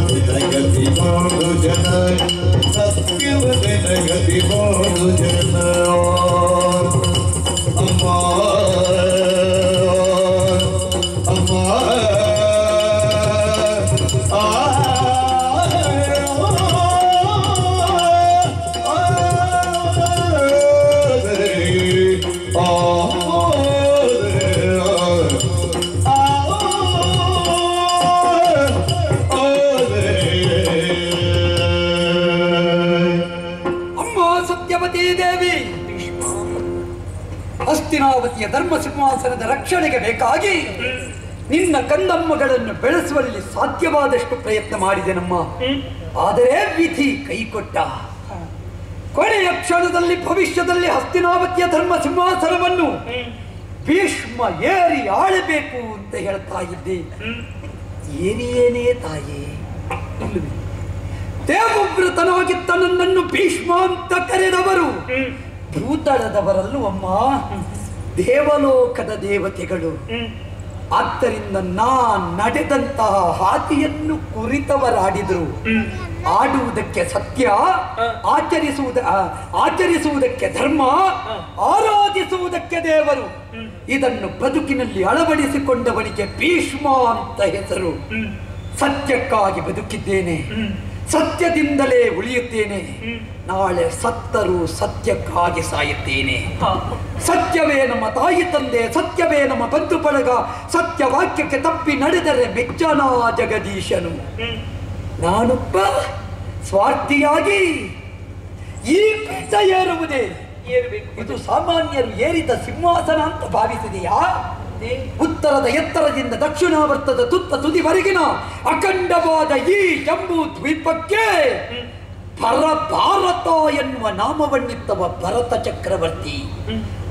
Speaker 3: ಗತಿ ಮಾಡು ಜನ ಸತ್ಯವತಿನ ಗತಿ ಮಾಡು ಜನ
Speaker 1: ಧರ್ಮ ಸಿಂಹಾಸನದ ರಕ್ಷಣೆಗೆ ಬೇಕಾಗಿ ನಿನ್ನ ಕಂದಮ್ಮಗಳನ್ನು ಬೆಳೆಸುವಲ್ಲಿ ಸಾಧ್ಯವಾದಷ್ಟು ಪ್ರಯತ್ನ ಮಾಡಿದೆನಮ್ಮ. ಆದರೆ ವಿಧಿ ಕೈಕೊಟ್ಟ. ಕೊನೆಯ ಕ್ಷಣದಲ್ಲಿ ಭವಿಷ್ಯದಲ್ಲಿ ಹಸ್ತಿನಾವತಿಯ ಧರ್ಮ ಸಿಂಹಾಸನವನ್ನು ಭೀಷ್ಮ ಏರಿ ಆಳಬೇಕು ಅಂತ ಹೇಳ್ತಾ ಇದ್ದೆ. ಏನೇನೇ ಏನೇ ತಾಯಿ ದೇವವ್ರತನಾಗಿತ್ತ ನನ್ನನ್ನು ಭೀಷ್ಮ ಅಂತ ಕರೆದವರು. ಭೂತಳದವರಲ್ಲೂ ಅಮ್ಮ ದೇವಲೋಕದ ದೇವತೆಗಳು. ಆದ್ದರಿಂದ ನಾ ನಡೆದಂತಹ ಹಾದಿಯನ್ನು ಕುರಿತವರಾಡಿದರು. ಆಡುವುದಕ್ಕೆ ಸತ್ಯ ಆಚರಿಸುವುದ ಆಚರಿಸುವುದಕ್ಕೆ ಧರ್ಮ ಆರಾಧಿಸುವುದಕ್ಕೆ ದೇವರು. ಇದನ್ನು ಬದುಕಿನಲ್ಲಿ ಅಳವಡಿಸಿಕೊಂಡವನಿಗೆ ಭೀಷ್ಮ ಅಂತ ಹೆಸರು. ಸತ್ಯಕ್ಕಾಗಿ ಬದುಕಿದ್ದೇನೆ. ಸತ್ಯದಿಂದಲೇ ಉಳಿಯುತ್ತೇನೆ. ನಾಳೆ ಸತ್ತರೂ ಸತ್ಯಕ್ಕಾಗಿ ಸಾಯುತ್ತೇನೆ. ಸತ್ಯವೇ ನಮ್ಮ ತಾಯಿ ತಂದೆ ಸತ್ಯವೇ ನಮ್ಮ ಬಂಧು ಬಳಗ ಸತ್ಯ ವಾಕ್ಯಕ್ಕೆ ತಪ್ಪಿ ನಡೆದರೆ ಮೆಚ್ಚನ ಜಗದೀಶನು. ನಾನೊಬ್ಬ ಸ್ವಾರ್ಥಿಯಾಗಿ ಈ ಪೀಠ ಏರುವುದೇ?
Speaker 2: ಏರ್ಬೇಕು.
Speaker 1: ಇದು ಸಾಮಾನ್ಯರು ಏರಿದ ಸಿಂಹಾಸನ ಅಂತ ಭಾವಿಸಿದೆಯಾ? ಉತ್ತರದ ಎತ್ತರದಿಂದ ದಕ್ಷಿಣಾವರ್ತದ ತುತ್ತ ತುದಿವರೆಗಿನ ಅಖಂಡವಾದ ಈ ಜಂಬೂ ದ್ವೀಪಕ್ಕೆ ಪರ ಭಾರತ ಎನ್ನುವ ನಾಮವನ್ನಿತ್ತವ ಭರತ ಚಕ್ರವರ್ತಿ.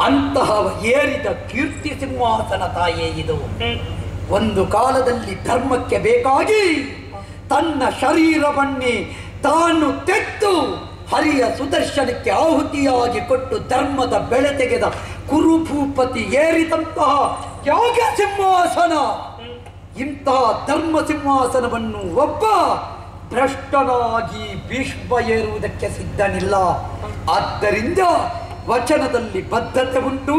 Speaker 1: ಅಂತಹ ಏರಿದ ಕೀರ್ತಿ ಸಿಂಹಾಸನ ತಾಯೇ ಇದು. ಒಂದು ಕಾಲದಲ್ಲಿ ಧರ್ಮಕ್ಕೆ ಬೇಕಾಗಿ ತನ್ನ ಶರೀರವನ್ನೇ ತಾನು ತೆತ್ತು ಹರಿಯ ಸುದರ್ಶನಕ್ಕೆ ಆಹುತಿಯಾಗಿ ಕೊಟ್ಟು ಧರ್ಮದ ಬೆಳೆ ತೆಗೆದ ಕುರುಭೂಪತಿ ಏರಿದಂತಹ ತ್ಯಾಗ ಸಿಂಹಾಸನ? ಇಂತಹ ಧರ್ಮ ಸಿಂಹಾಸನವನ್ನು ಒಬ್ಬ ಭ್ರಷ್ಟನಾಗಿ ಭೀಷ್ಮ ಏರುವುದಕ್ಕೆ ಸಿದ್ಧನಿಲ್ಲ. ಆದ್ದರಿಂದ ವಚನದಲ್ಲಿ ಬದ್ಧತೆ ಉಂಟು.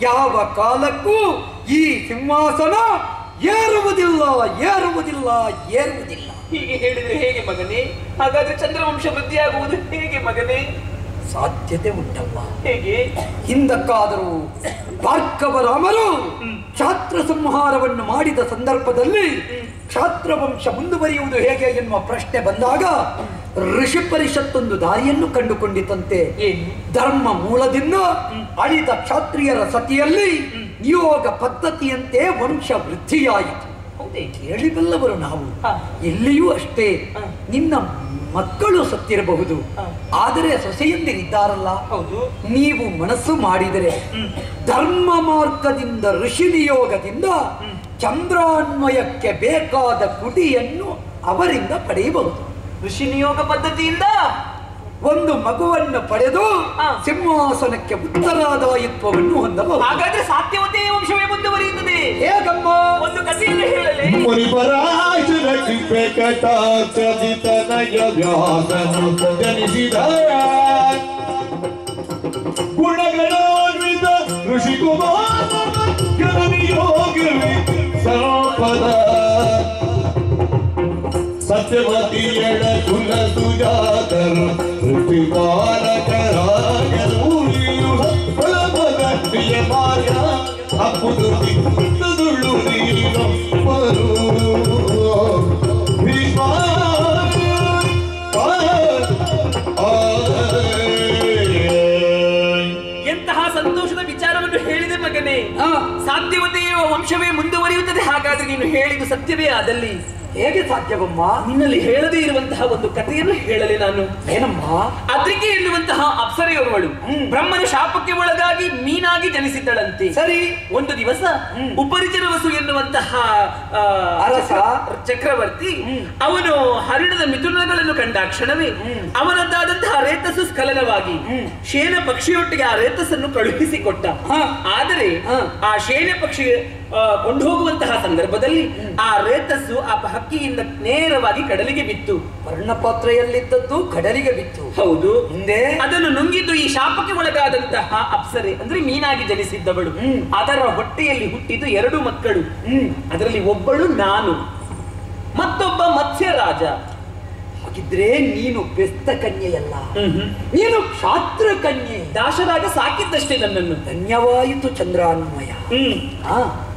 Speaker 1: ಯಾವ ಕಾಲಕ್ಕೂ ಈ ಸಿಂಹಾಸನ ಏರುವುದಿಲ್ಲ ಏರುವುದಿಲ್ಲ ಏರುವುದಿಲ್ಲ.
Speaker 2: ಹೀಗೆ ಹೇಳಿದ್ರೆ ಹೇಗೆ ಮಗನೇ? ಹಾಗಾದ್ರೆ ಚಂದ್ರವಂಶ ವೃದ್ಧಿಯಾಗುವುದು ಹೇಗೆ ಮಗನೇ?
Speaker 1: ಸಾಧ್ಯತೆ ಉಂಟಲ್ಲ
Speaker 2: ಹೇಗೆ?
Speaker 1: ಹಿಂದಕ್ಕಾದರೂ ಭಾರ್ಗವರಾಮರು ಕ್ಷಾತ್ರ ಸಂಹಾರವನ್ನು ಮಾಡಿದ ಸಂದರ್ಭದಲ್ಲಿ ಕ್ಷಾತ್ರ ವಂಶ ಮುಂದುವರಿಯುವುದು ಹೇಗೆ ಎನ್ನುವ ಪ್ರಶ್ನೆ ಬಂದಾಗ ಋಷಿ ಪರಿಷತ್ತೊಂದು ದಾರಿಯನ್ನು ಕಂಡುಕೊಂಡಿತಂತೆ ಧರ್ಮ ಮೂಲದಿಂದ ಅಳಿದ ಕ್ಷಾತ್ರಿಯರ ಸತಿಯಲ್ಲಿ ನಿಯೋಗ ಪದ್ಧತಿಯಂತೆ ವಂಶ ವೃದ್ಧಿಯಾಯಿತು. ಕೇಳಿಬಲ್ಲವರು ನಾವು.
Speaker 2: ಎಲ್ಲಿಯೂ
Speaker 1: ಇಲ್ಲಿಯೂ ಅಷ್ಟೇ ನಿನ್ನ ಮಕ್ಕಳು ಸತ್ತಿರಬಹುದು. ಆದರೆ ಸೊಸೆಯಂದಿರಿದ್ದಾರಲ್ಲ.
Speaker 2: ಹೌದು.
Speaker 1: ನೀವು ಮನಸ್ಸು ಮಾಡಿದರೆ ಧರ್ಮ ಮಾರ್ಗದಿಂದ ಋಷಿ ನಿಯೋಗದಿಂದ ಚಂದ್ರಾನ್ವಯಕ್ಕೆ ಬೇಕಾದ ಕುಟಿಯನ್ನು ಅವರಿಂದ ಪಡೆಯಬಹುದು.
Speaker 2: ಋಷಿ ನಿಯೋಗ ಪದ್ಧತಿಯಿಂದ
Speaker 1: ಒಂದು ಮಗುವನ್ನು ಪಡೆದು ಸಿಂಹಾಸನಕ್ಕೆ ಉತ್ತರಾದಾಯಿತ್ವವನ್ನು ಹೊಂದಬಹುದು.
Speaker 2: ಹಾಗಾದ್ರೆ ಸಾತ್ಯವತೆ ವಂಶವೇ ಮುಂದುವರಿಯುತ್ತದೆ.
Speaker 1: ಹೇಗಮ್ಮ
Speaker 2: ಒಂದು ಕಥೆಯನ್ನು ಹೇಳಲಿ.
Speaker 3: ಮುನಿಪರಾಜನ ಕೃಪೆ ಕಟಾಕ್ಷದಿತನಯ ವ್ಯಾಸನು ಜನಿಸಿದ ಗುಣಗಣಾನ್ವಿತ ಋಷಿಕುಮಾರ ಯೋಗಿ ಸಂಪದ ಸತ್ಯವತಿಯಳ ಕುಲ ಸುಜಾತರು.
Speaker 2: ಎಂತಹ ಸಂತೋಷದ ವಿಚಾರವನ್ನು ಹೇಳಿದೆ ಮಗನೇ. ಸಾಧ್ಯವತೆಯ ವಂಶವೇ ಮುಂದುವರಿಯುತ್ತದೆ. ಹಾಗಾದ್ರೆ ನೀನು ಹೇಳಿದ್ದು ಸತ್ಯವೇ ಆದಲ್ಲಿ.
Speaker 1: ಹೇಗೆ ಸಾಧ್ಯವಮ್ಮ?
Speaker 2: ನಿನ್ನಲ್ಲಿ ಹೇಳದೇ ಇರುವಂತಹ ಒಂದು ಕಥೆಯನ್ನು ಹೇಳಲಿ ನಾನು.
Speaker 1: ಏನಮ್ಮ?
Speaker 2: ಅದ್ರಿಕೆ ಎನ್ನುವಂತಹ ಅಪ್ಸರೆಯೋರ್ವಳು ಬ್ರಹ್ಮನ ಶಾಪಕ್ಕೆ ಒಳಗಾಗಿ ಮೀನಾಗಿ ಜನಿಸಿದ್ದಳಂತೆ
Speaker 1: ಸರಿ.
Speaker 2: ಒಂದು ದಿವಸ ಉಪರಿಚರವಸು ಎನ್ನುವಂತಹ
Speaker 1: ಅರಸ.
Speaker 2: ಚಕ್ರವರ್ತಿ ಅವನು ಹರಿಣದ ಮಿಥುನಗಳನ್ನು ಕಂಡ ಕ್ಷಣವೇ ಅವನದ್ದಾದಂತಹ ರೇತಸ್ಸು ಸ್ಖಲನವಾಗಿ ಶೇನ ಪಕ್ಷಿಯೊಟ್ಟಿಗೆ ಆ ರೇತಸ್ಸನ್ನು ಕಳುಹಿಸಿಕೊಟ್ಟ. ಆದರೆ. ಆ ಶೇನ ಪಕ್ಷಿ ಕೊಂಡು ಹೋಗುವಂತಹ ಸಂದರ್ಭದಲ್ಲಿ ಆ ರೇತಸ್ಸು ಆ ಹಕ್ಕಿಯಿಂದ ನೇರವಾಗಿ ಕಡಲಿಗೆ ಬಿತ್ತು.
Speaker 1: ವರ್ಣಪಾತ್ರೆಯಲ್ಲಿದ್ದದ್ದು ಕಡಲಿಗೆ ಬಿತ್ತು.
Speaker 2: ಹೌದು.
Speaker 1: ಮುಂದೆ
Speaker 2: ಅದನ್ನು ನುಂಗಿದ್ದು ಈ ಶಾಪಕ್ಕೆ ಒಳಗಾದಂತಹ ಅಪ್ಸರೆ ಅಂದ್ರೆ ಮೀನಾಗಿ ಜನಿಸಿದ್ದವಳು. ಅದರ ಹೊಟ್ಟೆಯಲ್ಲಿ ಹುಟ್ಟಿದ್ದು ಎರಡು ಮಕ್ಕಳು. ಅದರಲ್ಲಿ ಒಬ್ಬಳು ನಾನು. ಮತ್ತೊಬ್ಬ ಮತ್ಸ್ಯರಾಜ.
Speaker 1: ಹಾಗಿದ್ರೆ ನೀನು ಬೆಸ್ತ ಕನ್ಯೆಯಲ್ಲ. ನೀನು ಕ್ಷಾತ್ರ ಕನ್ಯೆ.
Speaker 2: ದಾಶರಾಗ ಸಾಕಿದ್ದಷ್ಟೇ ನನ್ನನ್ನು.
Speaker 1: ಧನ್ಯವಾಯಿತು ಚಂದ್ರಾನ್ವಯ.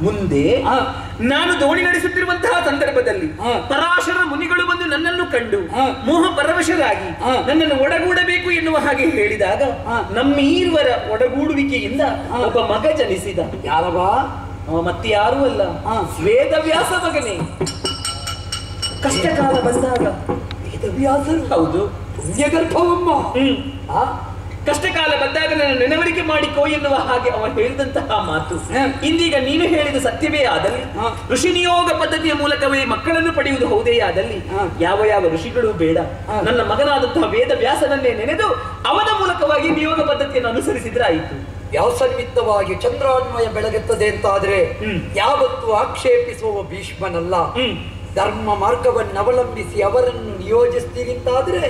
Speaker 2: ಮುಂದೆ.
Speaker 1: ಆ,
Speaker 2: ನಾನು ದೋಣಿ ನಡೆಸುತ್ತಿರುವಂತಹ ಸಂದರ್ಭದಲ್ಲಿ ಪರಾಶರ ಮುನಿಗಳು ಬಂದು ನನ್ನನ್ನು ಕಂಡು. ಮೋಹ ಪರವಶರಾಗಿ. ನನ್ನನ್ನು ಒಡಗೂಡಬೇಕು ಎನ್ನುವ ಹಾಗೆ ಹೇಳಿದಾಗ. ನಮ್ಮೀರ್ವರ ಒಡಗೂಡುವಿಕೆಯಿಂದ. ಒಬ್ಬ ಮಗ ಜನಿಸಿದ.
Speaker 1: ಯಾರವ?
Speaker 2: ಮತ್ತೆ ಯಾರೂ ಅಲ್ಲ. ವೇದವ್ಯಾಸ ಮಗನೇ. ಕಷ್ಟಕಾಲ ಬಂದಾಗ
Speaker 1: ವೇದವ್ಯಾಸರು
Speaker 2: ಹೌದು
Speaker 1: ಪುಣ್ಯಗರ್ಭವಮ್ಮ
Speaker 2: ಹ್ಮ್
Speaker 1: ಆ,
Speaker 2: ಕಷ್ಟಕಾಲ ಬಂದಾಗ ನನ್ನ ನೆನವರಿಕೆ ಮಾಡಿಕೋ ಎನ್ನುವ ಹಾಗೆ ಅವನು ಹೇಳಿದಂತಹ ಮಾತು. ಇಂದೀಗ ನೀನು ಹೇಳಿದ ಸತ್ಯವೇ ಆದಲ್ಲಿ. ಋಷಿ ನಿಯೋಗ ಪದ್ಧತಿಯ ಮೂಲಕವೇ ಮಕ್ಕಳನ್ನು ಪಡೆಯುವುದು ಹೌದೇ ಆದಲ್ಲಿ ಯಾವ ಯಾವ ಋಷಿಗಳು ಬೇಡ. ನನ್ನ ಮಗನಾದಂತಹ ವೇದ ವ್ಯಾಸನನ್ನೇ ನೆನೆದು ಅವನ ಮೂಲಕವಾಗಿ ನಿಯೋಗ ಪದ್ಧತಿಯನ್ನು ಅನುಸರಿಸಿದ್ರೆ ಆಯಿತು
Speaker 1: ವ್ಯಾಸನಿಮಿತ್ತವಾಗಿ ಚಂದ್ರಾನ್ವಯ ಬೆಳಗುತ್ತದೆ ಅಂತಾದ್ರೆ
Speaker 2: ಹ್ಮ್.
Speaker 1: ಯಾವತ್ತು ಆಕ್ಷೇಪಿಸುವ ಭೀಷ್ಮನಲ್ಲ
Speaker 2: ಹ್ಮ್.
Speaker 1: ಧರ್ಮ ಮಾರ್ಗವನ್ನು ಅವಲಂಬಿಸಿ ಅವರನ್ನು ನಿಯೋಜಿಸ್ತೀರಿ ಅಂತಾದ್ರೆ.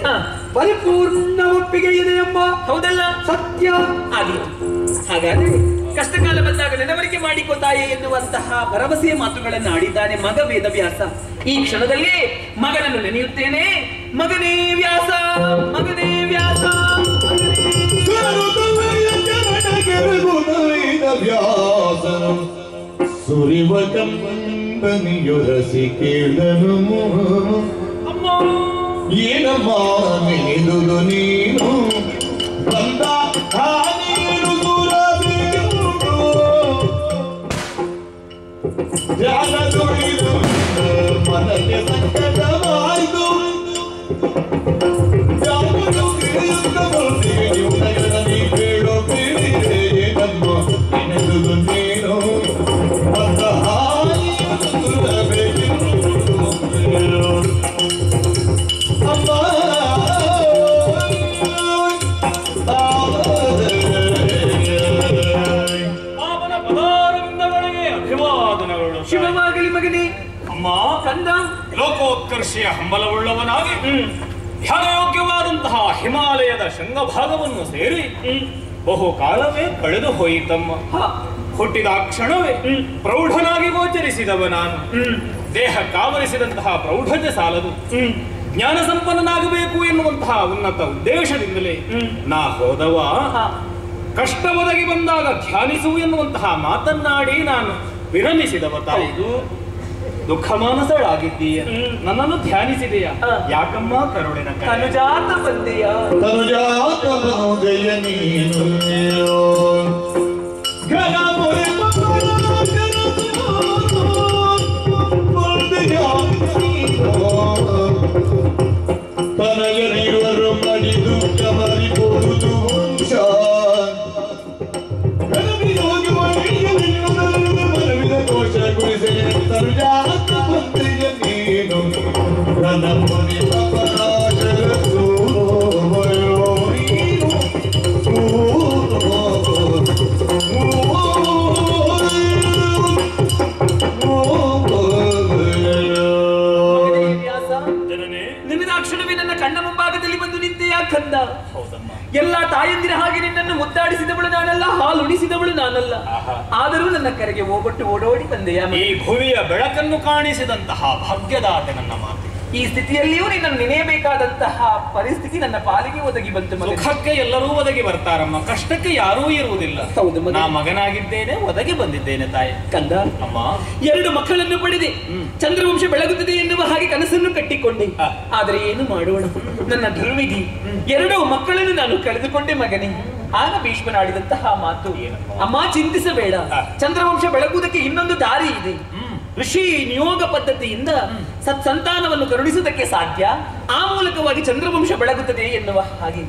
Speaker 1: ಪರಿಪೂರ್ಣ ಒಪ್ಪಿಗೆ ಇದೆ ಎಂಬ
Speaker 2: ಹೌದಲ್ಲ?
Speaker 1: ಸತ್ಯ.
Speaker 2: ಆಗಲಿ ಹಾಗಾದ್ರೆ ಕಷ್ಟಕಾಲ ಬಂದಾಗ ನೆನವರಿಕೆ ಮಾಡಿಕೊ ತಾಯಿ ಎನ್ನುವಂತಹ ಭರವಸೆಯ ಮಾತುಗಳನ್ನು ಆಡಿದ್ದಾನೆ ಮಗ ವೇದವ್ಯಾಸ. ಈ ಕ್ಷಣದಲ್ಲಿ ಮಗನನ್ನು ನೆನೆಯುತ್ತೇನೆ. ಮಗನೇ ವ್ಯಾಸ ಮಗನೇ ವ್ಯಾಸ.
Speaker 3: ವ್ಯಾಸ ಸುರಿವ ಕಂಬನಿಯೊರಸಿ ಕೇಳನು ಏನಮ್ಮ ನೀನು ನೀನು? ಬಂದ ಮನಕ್ಕೆ ಸಂಕಟವಾಯಿತು
Speaker 5: ಪದಾರವಿಂದಗಳಿಗೆ
Speaker 2: ಶುಭವಾಗಲಿ ಮಗನೇ.
Speaker 5: ಅಮ್ಮ
Speaker 2: ಕಂದ.
Speaker 5: ಲೋಕೋತ್ಕರ್ಷೆಯ ಹಂಬಲವುಳ್ಳವನಾಗಿ. ಧ್ಯಾನಯೋಗ್ಯವಾದಂತಹ ಹಿಮಾಲಯದ ಶೃಂಗಭಾಗವನ್ನು ಸೇರಿ ಬಹು ಕಾಲವೇ ಕಳೆದು ಹೋಯಿತಮ್ಮ. ಹುಟ್ಟಿದ ಕ್ಷಣವೇ ಪ್ರೌಢನಾಗಿ ಗೋಚರಿಸಿದವ ನಾನು. ದೇಹ ಕಾವಲಿಸಿದಂತಹ ಪ್ರೌಢತೆ ಸಾಲದು. ಜ್ಞಾನ ಸಂಪನ್ನನಾಗಬೇಕು ಎನ್ನುವಂತಹ ಉನ್ನತ ಉದ್ದೇಶದಿಂದಲೇ ನಾ ಹೋದವ. ಕಷ್ಟ ಒದಗಿ ಬಂದಾಗ ಧ್ಯಾನಿಸು ಎನ್ನುವಂತಹ ಮಾತನ್ನಾಡಿ ನಾನು. ವಿರಮಿಸಿದವ ತಾಯಿ ದುಃಖ ಮಾನಸಳಾಗಿದ್ದೀಯ ನನ್ನನ್ನು ಧ್ಯಾನಿಸಿದೆಯ? ಯಾಕಮ್ಮ ಕರುಳಿನ ತನುಜಾತ
Speaker 2: ಕನುಜಾತ ಬಂದೆಯ?
Speaker 3: ತನುಜಾತ ನೀನು? ಮಡಿದು
Speaker 2: ಎಲ್ಲ ತಾಯಂದಿರ ಹಾಗೆ ನಿನ್ನನ್ನು ಮುದ್ದಾಡಿಸಿದವಳು ನಾನಲ್ಲ ಹಾಲು ಉಣಿಸಿದವಳು ನಾನಲ್ಲ.
Speaker 5: ಆಹಾ.
Speaker 2: ಆದರೂ ನನ್ನ ಕರೆಗೆ ಹೋಗೊಟ್ಟು ಓಡೋಡಿ ಬಂದೆಯ
Speaker 5: ಈ ಭುವಿಯ ಬೆಳಕನ್ನು ಕಾಣಿಸಿದಂತಹ ಭಾಗ್ಯದಾತೆ ನನ್ನ
Speaker 2: ಈ ಸ್ಥಿತಿಯಲ್ಲಿಯೂ ನಿನ್ನನ್ನು ನೆನೆಯಬೇಕಾದಂತಹ ಪರಿಸ್ಥಿತಿ ನನ್ನ ಪಾಲಿಗೆ ಒದಗಿ ಬಂತು.
Speaker 5: ಸುಖಕ್ಕೆ ಎಲ್ಲರೂ ಒದಗಿ ಬರ್ತಾರಮ್ಮ. ಕಷ್ಟಕ್ಕೆ ಯಾರೂ ಇರುವುದಿಲ್ಲ.
Speaker 2: ಹೌದು
Speaker 5: ನಾ ಮಗನಾಗಿದ್ದೇನೆ ಒದಗಿ ಬಂದಿದ್ದೇನೆ ತಾಯಿ.
Speaker 2: ಕಂದ.
Speaker 5: ಅಮ್ಮ.
Speaker 2: ಎರಡು ಮಕ್ಕಳನ್ನು ಪಡೆದೆ. ಚಂದ್ರವಂಶ ಬೆಳಗುತ್ತದೆ ಎನ್ನುವ ಹಾಗೆ ಕನಸನ್ನು ಕಟ್ಟಿಕೊಂಡೆ. ಆದರೆ ಏನು ಮಾಡೋಣ ನನ್ನ ಧರ್ಮಿಧಿ ಎರಡು ಮಕ್ಕಳನ್ನು ನಾನು ಕಳೆದುಕೊಂಡೆ ಮಗನೇ. ಆಗ ಭೀಷ್ಮನಾಡಿದಂತಹ ಮಾತು ಅಮ್ಮ ಚಿಂತಿಸಬೇಡ. ಚಂದ್ರವಂಶ ಬೆಳಗುವುದಕ್ಕೆ ಇನ್ನೊಂದು ದಾರಿ ಇದೆ. ಋಷಿ ನಿಯೋಗ ಪದ್ಧತಿಯಿಂದ ಸತ್ಸಂತಾನವನ್ನು ಕರುಣಿಸುವುದಕ್ಕೆ ಸಾಧ್ಯ? ಆ ಮೂಲಕವಾಗಿ ಚಂದ್ರವಂಶ ಬೆಳಗುತ್ತದೆ ಎನ್ನುವ ಹಾಗೆ.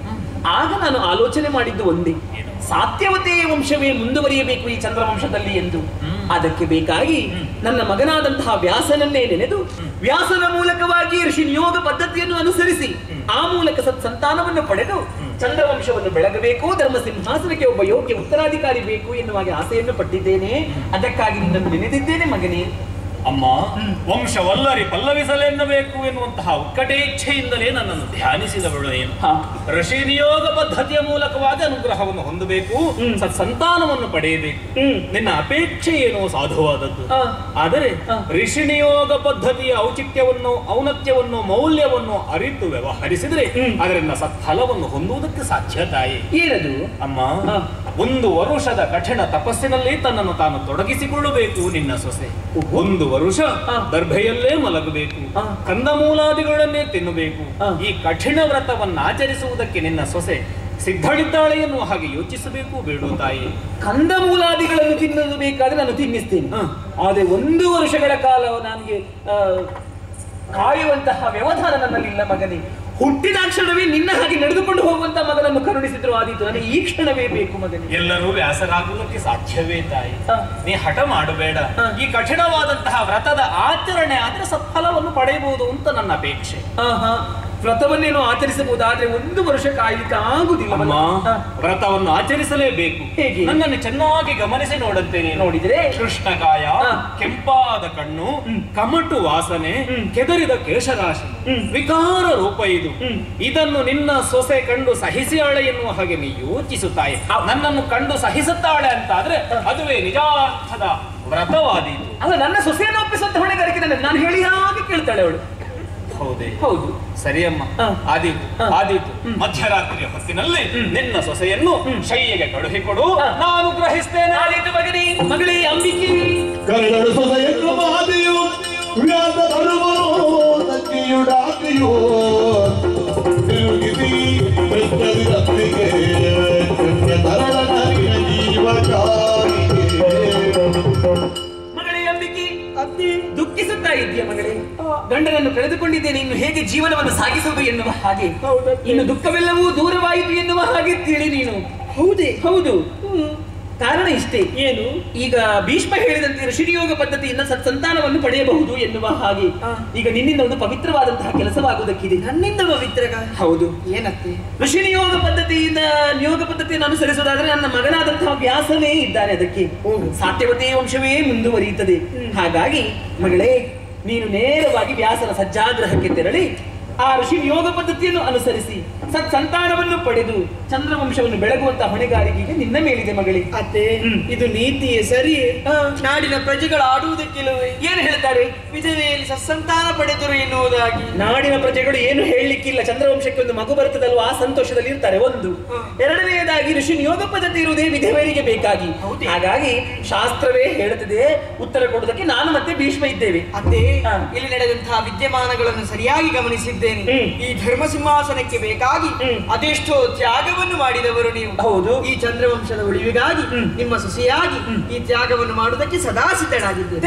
Speaker 2: ಆಗ ನಾನು ಆಲೋಚನೆ ಮಾಡಿದ್ದು ಒಂದೇ. ಸಾತ್ಯವತೆಯ ವಂಶವೇ ಮುಂದುವರಿಯಬೇಕು ಈ ಚಂದ್ರವಂಶದಲ್ಲಿ ಎಂದು. ಅದಕ್ಕೆ ಬೇಕಾಗಿ ನನ್ನ ಮಗನಾದಂತಹ ವ್ಯಾಸನನ್ನೇ ನೆನೆದು ವ್ಯಾಸನ ಮೂಲಕವಾಗಿ ಋಷಿ ನಿಯೋಗ ಪದ್ಧತಿಯನ್ನು ಅನುಸರಿಸಿ ಆ ಮೂಲಕ ಸತ್ಸಂತಾನವನ್ನು ಪಡೆದು ಚಂದ್ರವಂಶವನ್ನು ಬೆಳಗಬೇಕು ಧರ್ಮ ಸಿಂಹಾಸನಕ್ಕೆ ಒಬ್ಬ ಯೋಗ್ಯ ಉತ್ತರಾಧಿಕಾರಿ ಬೇಕು ಎನ್ನುವ ಆಸೆಯನ್ನು ಪಟ್ಟಿದ್ದೇನೆ. ಅದಕ್ಕಾಗಿ ನಿನ್ನನ್ನು ನೆನೆದಿದ್ದೇನೆ ಮಗನೇ.
Speaker 5: ಅಮ್ಮ ವಂಶವಲ್ಲರಿ ಪಲ್ಲವಿಸಲೆನ್ನಬೇಕು ಎನ್ನುವಂತಹ ಉಕ್ಕಟೆ ಇಚ್ಛೆಯಿಂದಲೇ ನನ್ನನ್ನು ಧ್ಯಾನಿಸಿದವಳು ಏನು. ಋಷಿ ನಿಯೋಗ ಪದ್ಧತಿಯ ಮೂಲಕವಾಗಿ ಅನುಗ್ರಹವನ್ನು ಹೊಂದಬೇಕು
Speaker 2: ಸಂತಾನವನ್ನು
Speaker 5: ಸತ್ಸಂತಾನವನ್ನು ಪಡೆಯಬೇಕು. ನಿನ್ನ ಅಪೇಕ್ಷೆ ಏನೋ ಸಾಧುವಾದದ್ದು. ಆದರೆ ಋಷಿ ನಿಯೋಗ ಪದ್ಧತಿಯ ಔಚಿತ್ಯವನ್ನು ಔನತ್ಯವನ್ನು ಮೌಲ್ಯವನ್ನು ಅರಿತು ವ್ಯವಹರಿಸಿದರೆ ಅದರಿಂದ ಸತ್ಫಲವನ್ನು ಹೊಂದುವುದಕ್ಕೆ ಸಾಧ್ಯ ತಾಯಿ
Speaker 2: ಏನದು
Speaker 5: ಅಮ್ಮ. ಒಂದು ವರುಷದ ಕಠಿಣ ತಪಸ್ಸಿನಲ್ಲಿ ತನ್ನನ್ನು ತಾನು ತೊಡಗಿಸಿಕೊಳ್ಳಬೇಕು ನಿನ್ನ ಸೊಸೆ. ಒಂದು ವರುಷ. ದರ್ಭೆಯಲ್ಲೇ ಮಲಗಬೇಕು.
Speaker 2: ಕಂದ
Speaker 5: ಕಂದಮೂಲಾದಿಗಳನ್ನೇ ತಿನ್ನಬೇಕು. ಈ ಕಠಿಣ ವ್ರತವನ್ನು ಆಚರಿಸುವುದಕ್ಕೆ ನಿನ್ನ ಸೊಸೆ ಸಿದ್ಧಳಿದ್ದಾಳೆ ಎನ್ನುವ ಹಾಗೆ ಯೋಚಿಸಬೇಕು ಬೇಡು ತಾಯಿ.
Speaker 2: ಕಂದಮೂಲಾದಿಗಳನ್ನು ತಿನ್ನಲು ಬೇಕಾದ್ರೆ ನಾನು ತಿನ್ನಿಸ್ತೇನೆ.
Speaker 5: ಆದರೆ
Speaker 2: ಆದ್ರೆ ಒಂದು ವರ್ಷಗಳ ಕಾಲ ನನಗೆ ಕಾಯುವಂತಹ ವ್ಯವಧಾನ ನನ್ನಲ್ಲಿಲ್ಲ ಮಗನೇ. ಹುಟ್ಟಿದ ಕ್ಷಣವೇ ನಿನ್ನ ಹಾಗೆ ನಡೆದುಕೊಂಡು ಹೋಗುವಂತ ಮಗನನ್ನು ಕರುಣಿಸಿದ್ರು ಆದೀತು ನನಗೆ ಈ ಕ್ಷಣವೇ ಬೇಕು ಮಗನೇ.
Speaker 5: ಎಲ್ಲರೂ ವ್ಯಾಸರಾಗುವುದಕ್ಕೆ ಸಾಧ್ಯವೇ ತಾಯಿ? ನೀ ಹಠ ಮಾಡಬೇಡ. ಈ ಕಠಿಣವಾದಂತಹ ವ್ರತದ ಆಚರಣೆ ಆದ್ರೆ ಸತ್ಫಲವನ್ನು ಪಡೆಯಬಹುದು ಅಂತ ನನ್ನ ಅಪೇಕ್ಷೆ.
Speaker 2: ವ್ರತವನ್ನೇನೋ ಆಚರಿಸಬಹುದಾದ್ರೆ ಒಂದು ವರ್ಷ ಕಾಯ್ಲಿಕ್ಕೆ ಆಗುದಿಲ್ಲ.
Speaker 5: ವ್ರತವನ್ನು ಆಚರಿಸಲೇಬೇಕು.
Speaker 2: ಹೇಗೆ?
Speaker 5: ನನ್ನನ್ನು ಚೆನ್ನಾಗಿ ಗಮನಿಸಿ ನೋಡುತ್ತೇನೆ
Speaker 2: ನೋಡಿದ್ರೆ
Speaker 5: ಕೃಷ್ಣಕಾಯ. ಕೆಂಪಾದ ಕಣ್ಣು ಕಮಟು ವಾಸನೆ ಕೆದರಿದ ಕೇಶರಾಶಿ ವಿಕಾರ ರೂಪ ಇದು. ಇದನ್ನು ನಿನ್ನ ಸೊಸೆ ಕಂಡು ಸಹಿಸಿಯಾಳೆ ಎನ್ನುವ ಹಾಗೆ ನೀ ಯೋಚಿಸುತ್ತಾಯಿ. ನನ್ನನ್ನು ಕಂಡು ಸಹಿಸುತ್ತಾಳೆ ಅಂತ ಆದ್ರೆ ಅದುವೇ ನಿಜಾರ್ಥದ ವ್ರತವಾದೀತು.
Speaker 2: ಅಲ್ಲ ನನ್ನ ಸೊಸೆಯನ್ನು ಒಪ್ಪಿಸುವಂತ ಹೊಣೆಗಾರಿಕೆ ನಾನು ಹೇಳಿ ಹಾಗೆ ಕೇಳ್ತಾಳೆ ಅವಳು.
Speaker 5: ಹೌದೇ.
Speaker 2: ಹೌದು.
Speaker 5: ಸರಿಯಮ್ಮ. ಆದೀತು. ಆದೀತು. ಮಧ್ಯರಾತ್ರಿಯ ಹೊತ್ತಿನಲ್ಲಿ ನಿನ್ನ ಸೊಸೆಯನ್ನು ಶೈಯಗೆ ಕಳುಹಿಕೊಡು. ನಾನು ಗ್ರಹಿಸ್ತೇನೆ.
Speaker 2: ಆದೀತು ಮಗಳಿ ಮಗಳಿ ಅಂಬಿಕೆ.
Speaker 3: ಕರಡರು ಸೊಸೆಯನ್ನು ಮಾದಿಯು ವ್ಯಾಸ ಬರುವನು ತಕ್ಕಿಯುಡಾಕಿಯು ತಿರುಗಿಸಿ ಬೆಟ್ಟದಿ ತಪ್ಪಿಗೆ
Speaker 2: ದುಃಖಿಸುತ್ತಾ ಇದೆಯಾ ಮಗಳೇ? ಗಂಡನನ್ನು ಕಳೆದುಕೊಂಡಿದ್ದೇನೆ ಇನ್ನು ಹೇಗೆ ಜೀವನವನ್ನು ಸಾಗಿಸುವುದು ಎನ್ನುವ ಹಾಗೆ. ಇನ್ನು ದುಃಖವೆಲ್ಲವೂ ದೂರವಾಯಿತು ಎನ್ನುವ ಹಾಗೆ ತಿಳಿ ನೀನು. ಹೌದೇ? ಹೌದು. ಕಾರಣ ಇಷ್ಟೇ. ಏನು? ಈಗ ಭೀಷ್ಮ ಹೇಳಿದಂತೆ ಋಷಿನಿಯೋಗ ಪದ್ಧತಿಯಿಂದ ಸತ್ಸಂತಾನವನ್ನು ಪಡೆಯಬಹುದು ಎನ್ನುವ ಹಾಗೆ. ಈಗ ನಿನ್ನಿಂದ ಒಂದು ಪವಿತ್ರವಾದಂತಹ ಕೆಲಸವಾಗುವುದಕ್ಕಿದೆ.
Speaker 4: ನನ್ನಿಂದ ಪವಿತ್ರ
Speaker 2: ಹೌದು.
Speaker 4: ಏನತ್ತೆ?
Speaker 2: ಋಷಿ ನಿಯೋಗ ಪದ್ಧತಿಯಿಂದ ನಿಯೋಗ ಪದ್ಧತಿಯನ್ನು ಅನುಸರಿಸುವುದಾದ್ರೆ ನನ್ನ ಮಗನಾದಂತಹ ವ್ಯಾಸನೇ ಇದ್ದಾನೆ ಅದಕ್ಕೆ. ಸಾತ್ಯವತೆಯ ವಂಶವೇ ಮುಂದುವರಿಯುತ್ತದೆ. ಹಾಗಾಗಿ ಮಗಳೇ ನೀನು ನೇರವಾಗಿ ವ್ಯಾಸನ ಸಜ್ಜಾಗ್ರಹಕ್ಕೆ ತೆರಳಿ ಆ ಋಷಿ ಯೋಗ ಪದ್ಧತಿಯನ್ನು ಅನುಸರಿಸಿ ಸತ್ ಸಂತಾನವನ್ನು ಪಡೆದು ಚಂದ್ರವಂಶವನ್ನು ಬೆಳಗುವಂತಹ ಹೊಣೆಗಾರಿಕೆಗೆ ನಿನ್ನ ಮೇಲಿದೆ ಮಗಳಿ.
Speaker 4: ಅತ್ತೆ ಇದು ನೀತಿಯೇ ಸರಿ? ನಾಡಿನ ಪ್ರಜೆಗಳು ಆಡುವುದಕ್ಕಿಲ್ಲವೇ?
Speaker 2: ಏನು ಹೇಳ್ತಾರೆ?
Speaker 4: ವಿಧವೆಯಲ್ಲಿ ಸತ್ಸಂತಾನ ಪಡೆದರು ಎನ್ನುವುದಾಗಿ.
Speaker 2: ನಾಡಿನ ಪ್ರಜೆಗಳು ಏನು ಹೇಳಲಿಕ್ಕಿಲ್ಲ. ಚಂದ್ರವಂಶಕ್ಕೆ ಒಂದು ಮಗು ಬರುತ್ತದಲ್ವಾ? ಆ ಸಂತೋಷದಲ್ಲಿ ಇರ್ತಾರೆ ಒಂದು. ಎರಡನೆಯದಾಗಿ ಋಷಿ ನಿಯೋಗ ಪದ್ಧತಿ ಇರುವುದೇ ವಿಧವೆಯರಿಗೆ ಬೇಕಾಗಿ. ಹಾಗಾಗಿ ಶಾಸ್ತ್ರವೇ ಹೇಳುತ್ತದೆ ಉತ್ತರ ಕೊಡುವುದಕ್ಕೆ ನಾನು ಮತ್ತೆ ಭೀಷ್ಮ ಇದ್ದೇವೆ. ಅದೇ
Speaker 4: ಇಲ್ಲಿ ನಡೆದಂತಹ ವಿದ್ಯಮಾನಗಳನ್ನು ಸರಿಯಾಗಿ ಗಮನಿಸಿದ್ದೇನೆ ಈ ಧರ್ಮ ಸಿಂಹಾಸನಕ್ಕೆ ಬೇಕಾಗಿ. ಅದೆಷ್ಟೋ ತ್ಯಾಗವನ್ನು ಮಾಡಿದವರು ನೀವು.
Speaker 2: ಹೌದು.
Speaker 4: ಈ ಚಂದ್ರವಂಶದ ಉಳಿವಿಗಾಗಿ ನಿಮ್ಮ ಸೊಸೆಯಾಗಿ ಈ ತ್ಯಾಗವನ್ನು ಮಾಡುವುದಕ್ಕೆ ಸದಾ ಸಿದ್ಧನಾಗಿದ್ದೇನೆ